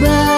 Bye.